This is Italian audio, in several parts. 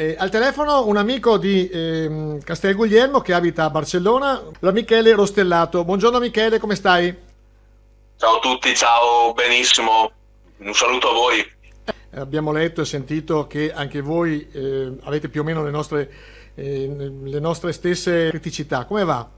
Eh, al telefono un amico di eh, Castel Guglielmo che abita a Barcellona, la Michele Rostellato. Buongiorno Michele, come stai? Ciao a tutti, ciao, benissimo. Un saluto a voi. Eh, abbiamo letto e sentito che anche voi eh, avete più o meno le nostre, eh, le nostre stesse criticità. Come va?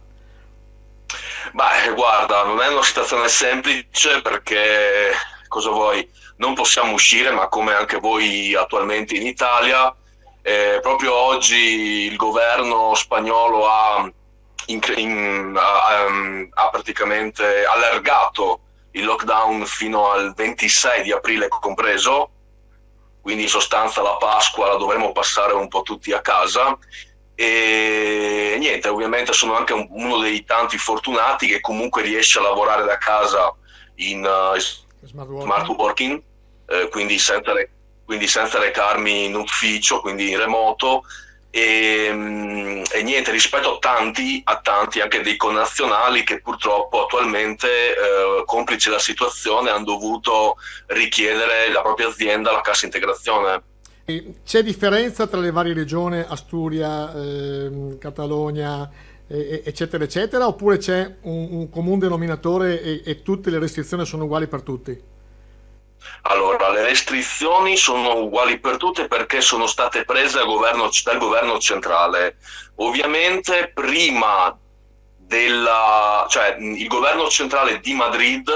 Beh, guarda, non è una situazione semplice perché cosa vuoi? Non possiamo uscire, ma come anche voi attualmente in Italia, eh, proprio oggi il governo spagnolo ha, in, in, ha, um, ha, praticamente allargato il lockdown fino al 26 di aprile compreso, quindi in sostanza la Pasqua la dovremo passare un po' tutti a casa. E niente, ovviamente sono anche uno dei tanti fortunati che comunque riesce a lavorare da casa in uh, smart working, smart working eh, quindi senza quindi senza recarmi in ufficio, quindi in remoto. E, mm, e, niente, rispetto a tanti, a tanti anche dei connazionali che purtroppo attualmente, eh, complice la situazione, hanno dovuto richiedere la propria azienda la cassa integrazione. C'è differenza tra le varie regioni, Asturia, eh, Catalogna, eccetera, eccetera, oppure c'è un, un comune denominatore e, e tutte le restrizioni sono uguali per tutti? Allora, le restrizioni sono uguali per tutte perché sono state prese governo, dal governo centrale. Ovviamente prima della... cioè il governo centrale di Madrid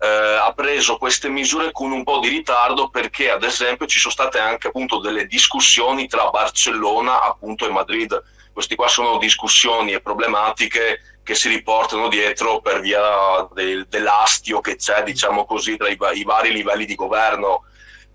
eh, ha preso queste misure con un po' di ritardo perché ad esempio ci sono state anche appunto delle discussioni tra Barcellona appunto e Madrid. Queste qua sono discussioni e problematiche che si riportano dietro per via del, dell'astio che c'è, diciamo così, tra i, i vari livelli di governo.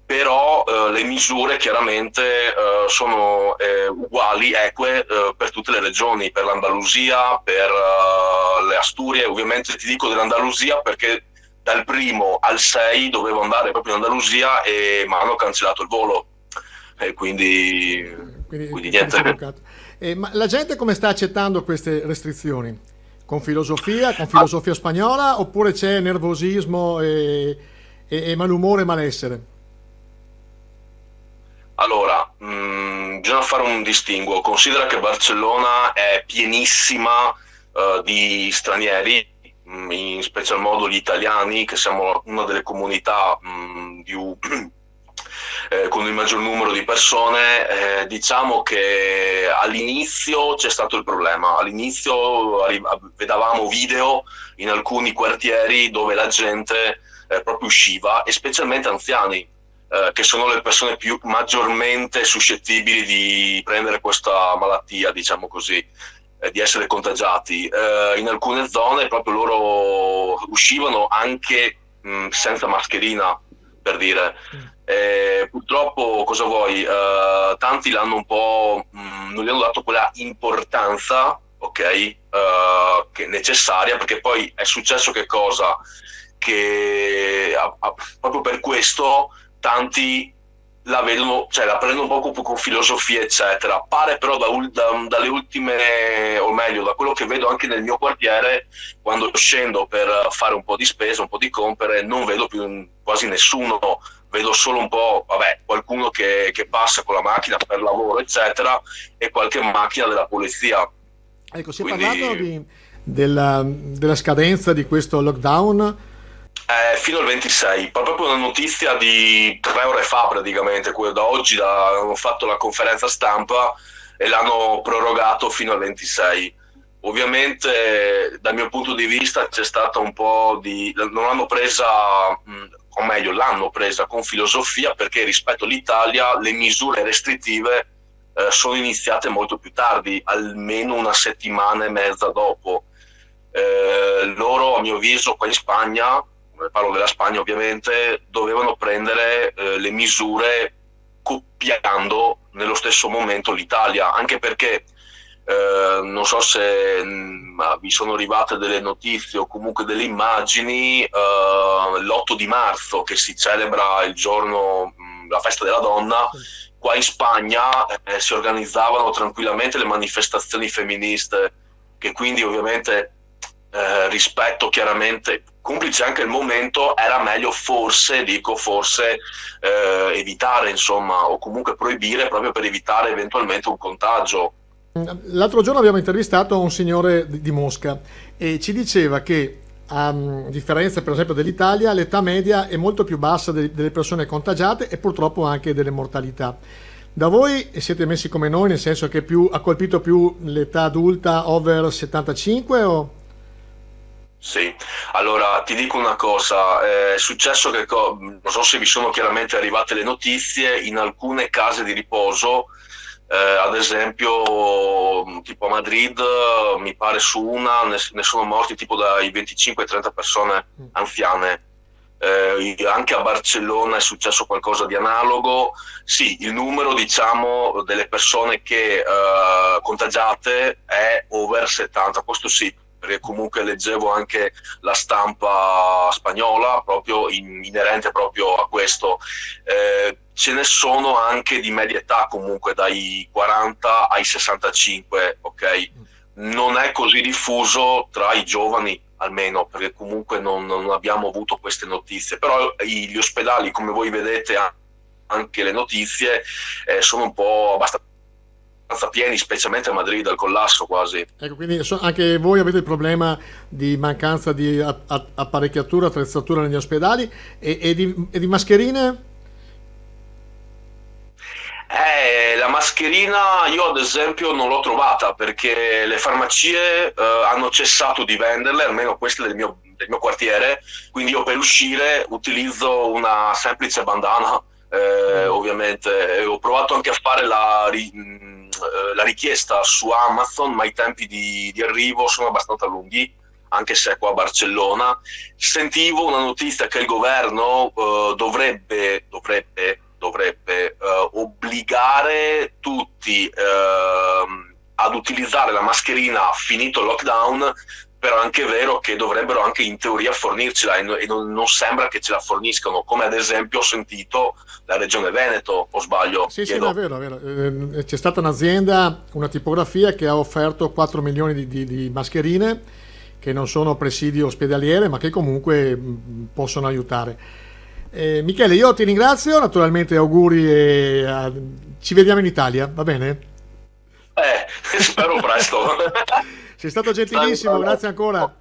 Però eh, le misure chiaramente eh, sono eh, uguali, eque eh, per tutte le regioni, per l'Andalusia, per eh, le Asturie. Ovviamente ti dico dell'Andalusia perché dal primo al 6 dovevo andare proprio in Andalusia e mi hanno cancellato il volo. E quindi, quindi, quindi niente. Eh, ma la gente come sta accettando queste restrizioni? Con filosofia, con filosofia spagnola, oppure c'è nervosismo e, e, e malumore e malessere? Allora, mh, mm, bisogna fare un distinguo. Considera che Barcellona è pienissima uh, di stranieri, mh, mm, in special modo gli italiani, che siamo una delle comunità mh, mm, più eh, con il maggior numero di persone, eh, diciamo che all'inizio c'è stato il problema. All'inizio vedevamo video in alcuni quartieri dove la gente eh, proprio usciva, e specialmente anziani, eh, che sono le persone più maggiormente suscettibili di prendere questa malattia, diciamo così eh, di essere contagiati. Eh, in alcune zone proprio loro uscivano anche mh, senza mascherina, per dire. Mm. Eh, purtroppo, cosa vuoi, eh, tanti l'hanno un po', mh, mm, non gli hanno dato quella importanza, ok, eh, che è necessaria, perché poi è successo che cosa? Che a, a, proprio per questo tanti la vedono, cioè la prendono un po' con, con filosofia, eccetera. Pare però da, da, dalle ultime, o meglio, da quello che vedo anche nel mio quartiere, quando scendo per fare un po' di spesa, un po' di compere, non vedo più quasi nessuno vedo solo un po', vabbè, qualcuno che, che, passa con la macchina per lavoro, eccetera, e qualche macchina della polizia. Ecco, si è Quindi... parlato di, della, della, scadenza di questo lockdown? Eh, fino al 26, proprio una notizia di tre ore fa praticamente, da oggi da, hanno fatto la conferenza stampa e l'hanno prorogato fino al 26. Ovviamente dal mio punto di vista c'è stata un po' di... non hanno presa mh, o meglio l'hanno presa con filosofia perché rispetto all'Italia le misure restrittive eh, sono iniziate molto più tardi, almeno una settimana e mezza dopo. Eh, loro, a mio avviso, qua in Spagna, parlo della Spagna ovviamente, dovevano prendere eh, le misure copiando nello stesso momento l'Italia, anche perché eh, non so se mh, mm, vi sono arrivate delle notizie o comunque delle immagini, eh, l'8 di marzo che si celebra il giorno, mh, mm, la festa della donna, qua in Spagna eh, si organizzavano tranquillamente le manifestazioni femministe, che quindi ovviamente eh, rispetto chiaramente complice anche il momento, era meglio forse, dico forse, eh, evitare, insomma, o comunque proibire proprio per evitare eventualmente un contagio. L'altro giorno abbiamo intervistato un signore di Mosca e ci diceva che a differenza per esempio dell'Italia l'età media è molto più bassa delle persone contagiate e purtroppo anche delle mortalità. Da voi siete messi come noi, nel senso che più, ha colpito più l'età adulta over 75 o... Sì, allora ti dico una cosa, è successo che, non so se vi sono chiaramente arrivate le notizie, in alcune case di riposo, eh, ad esempio tipo a Madrid, mi pare su una ne, ne sono morti tipo dai 25-30 persone mm. anziane. Eh, anche a Barcellona è successo qualcosa di analogo. Sì, il numero diciamo, delle persone che eh, contagiate è over 70, questo sì, perché comunque leggevo anche la stampa spagnola proprio in, inerente proprio a questo. Eh, ce ne sono anche di media età comunque dai 40 ai 65, ok? Non è così diffuso tra i giovani almeno perché comunque non, non abbiamo avuto queste notizie, però gli ospedali come voi vedete anche le notizie eh, sono un po' abbastanza pieni, specialmente a Madrid, al collasso quasi. Ecco, quindi anche voi avete il problema di mancanza di apparecchiatura, attrezzatura negli ospedali e, e, di, e di, mascherine? Eh, la mascherina io ad esempio non l'ho trovata perché le farmacie eh, hanno cessato di venderle, almeno queste del mio, del mio quartiere, quindi io per uscire utilizzo una semplice bandana. Eh, mm. ovviamente ho provato anche a fare la, eh, la richiesta su Amazon, ma i tempi di, di arrivo sono abbastanza lunghi anche se è qua a Barcellona. Sentivo una notizia che il governo uh, dovrebbe, dovrebbe, dovrebbe uh, obbligare tutti uh, ad utilizzare la mascherina finito il lockdown però è anche vero che dovrebbero anche in teoria fornircela e, non, non, sembra che ce la forniscano, come ad esempio ho sentito la regione Veneto, o sbaglio? Sì, Chiedo. sì, è vero, è vero. Eh, c'è stata un'azienda, una tipografia che ha offerto 4 milioni di, di, di mascherine che non sono presidio ospedaliere ma che comunque possono aiutare. Eh, Michele, io ti ringrazio, naturalmente auguri e uh, ci vediamo in Italia, va bene? Eh, spero presto. Sei stato gentilissimo, grazie ancora.